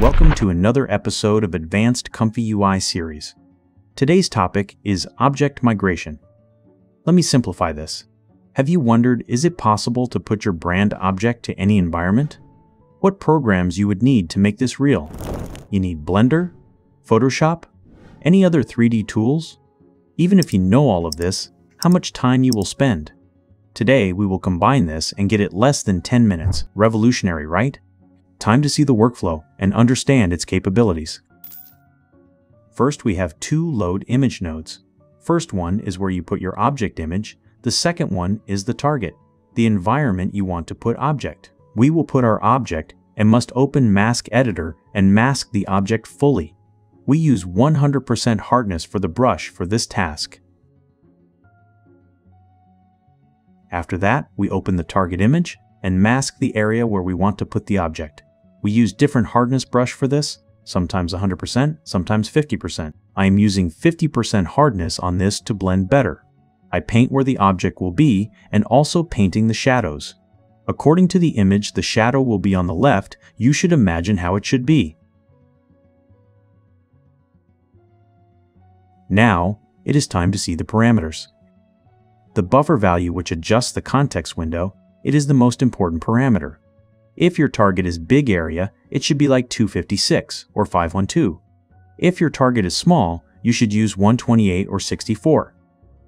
Welcome to another episode of Advanced Comfy UI series. Today's topic is object migration. Let me simplify this. Have you wondered, is it possible to put your brand object to any environment? What programs you would need to make this real? You need Blender, Photoshop, any other 3D tools? Even if you know all of this, how much time you will spend? Today, we will combine this and get it less than 10 minutes. Revolutionary, right? Time to see the workflow and understand its capabilities. First, we have two load image nodes. First one is where you put your object image. The second one is the target, the environment you want to put object. We will put our object and must open Mask Editor and mask the object fully. We use 100% hardness for the brush for this task. After that, we open the target image and mask the area where we want to put the object. We use different hardness brush for this, sometimes 100%, sometimes 50%. I am using 50% hardness on this to blend better. I paint where the object will be and also painting the shadows. According to the image the shadow will be on the left, you should imagine how it should be. Now, it is time to see the parameters. The buffer value which adjusts the context window, it is the most important parameter. If your target is big area, it should be like 256 or 512. If your target is small, you should use 128 or 64.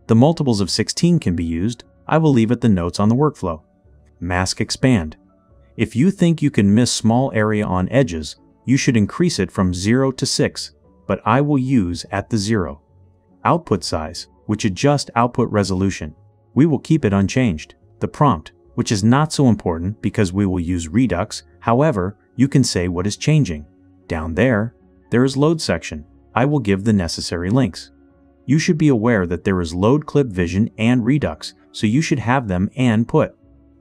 The multiples of 16 can be used, I will leave it the notes on the workflow. Mask Expand. If you think you can miss small area on edges, you should increase it from 0 to 6, but I will use at the 0. Output size, which adjust output resolution. We will keep it unchanged. The prompt, which is not so important because we will use Redux, however, you can say what is changing. Down there, there is load section. I will give the necessary links. You should be aware that there is load clip vision and Redux, so you should have them and put.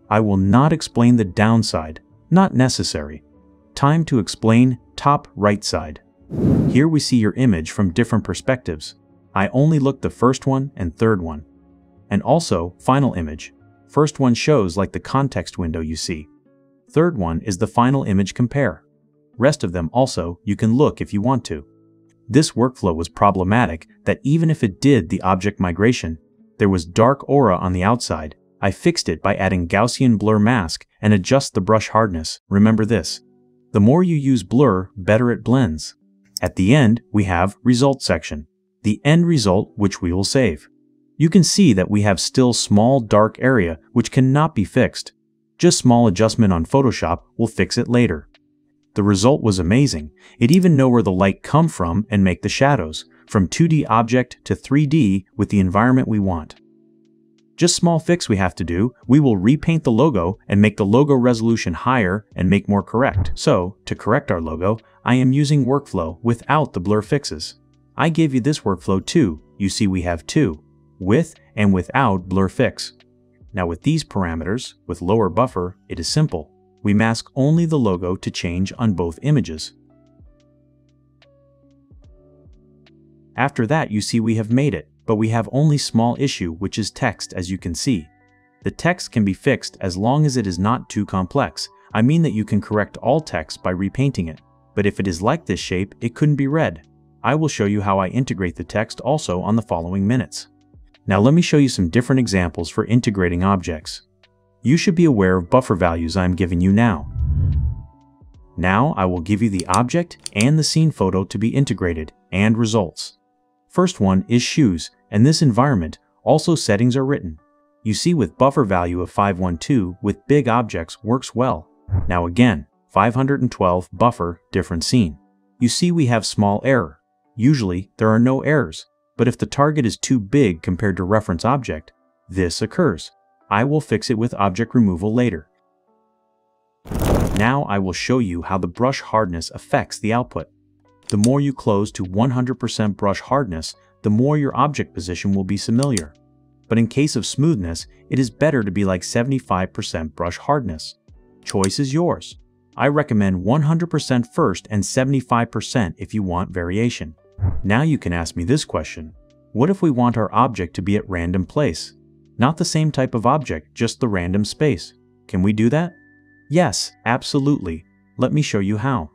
I will not explain the downside, not necessary. Time to explain top right side. Here we see your image from different perspectives. I only looked the first one and third one. And also, final image. First one shows like the context window you see. Third one is the final image compare. Rest of them also, you can look if you want to. This workflow was problematic that even if it did the object migration, there was dark aura on the outside. I fixed it by adding Gaussian blur mask and adjust the brush hardness. Remember this. The more you use blur, better it blends. At the end, we have result section the end result which we will save. You can see that we have still small dark area which cannot be fixed. Just small adjustment on Photoshop will fix it later. The result was amazing. It even know where the light come from and make the shadows, from 2D object to 3D with the environment we want. Just small fix we have to do, we will repaint the logo and make the logo resolution higher and make more correct. So, to correct our logo, I am using workflow without the blur fixes. I gave you this workflow too. You see we have two, with and without blur fix. Now with these parameters, with lower buffer, it is simple. We mask only the logo to change on both images. After that you see we have made it, but we have only small issue which is text as you can see. The text can be fixed as long as it is not too complex. I mean that you can correct all text by repainting it. But if it is like this shape, it couldn't be read. I will show you how I integrate the text also on the following minutes. Now let me show you some different examples for integrating objects. You should be aware of buffer values I am giving you now. Now I will give you the object and the scene photo to be integrated, and results. First one is shoes, and this environment, also settings are written. You see with buffer value of 512 with big objects works well. Now again, 512 buffer different scene. You see we have small error, Usually, there are no errors, but if the target is too big compared to reference object, this occurs. I will fix it with object removal later. Now I will show you how the brush hardness affects the output. The more you close to 100% brush hardness, the more your object position will be familiar. But in case of smoothness, it is better to be like 75% brush hardness. Choice is yours. I recommend 100% first and 75% if you want variation. Now you can ask me this question. What if we want our object to be at random place? Not the same type of object, just the random space. Can we do that? Yes, absolutely. Let me show you how.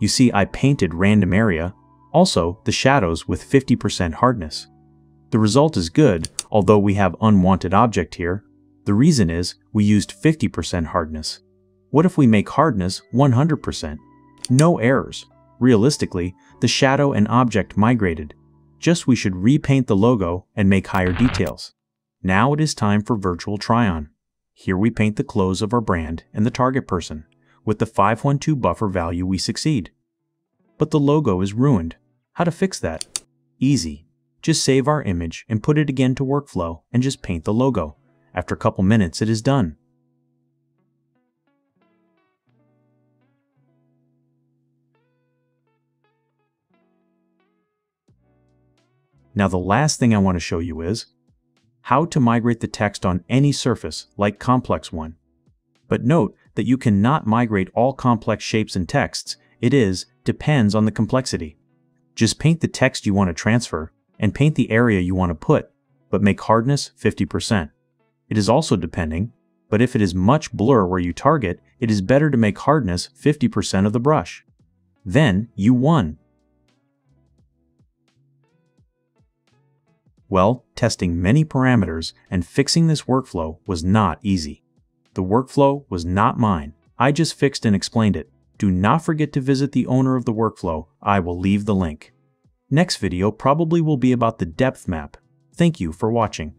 You see I painted random area, also the shadows with 50% hardness. The result is good, although we have unwanted object here. The reason is we used 50% hardness. What if we make hardness 100%? No errors. Realistically, the shadow and object migrated. Just we should repaint the logo and make higher details. Now it is time for virtual try-on. Here we paint the clothes of our brand and the target person. With the 512 buffer value we succeed. But the logo is ruined. How to fix that? Easy. Just save our image and put it again to workflow and just paint the logo. After a couple minutes it is done. Now the last thing I want to show you is how to migrate the text on any surface, like complex one. But note that you cannot migrate all complex shapes and texts, it is depends on the complexity. Just paint the text you want to transfer, and paint the area you want to put, but make hardness 50%. It is also depending, but if it is much blur where you target, it is better to make hardness 50% of the brush. Then you won. Well, testing many parameters and fixing this workflow was not easy. The workflow was not mine. I just fixed and explained it. Do not forget to visit the owner of the workflow. I will leave the link. Next video probably will be about the depth map. Thank you for watching.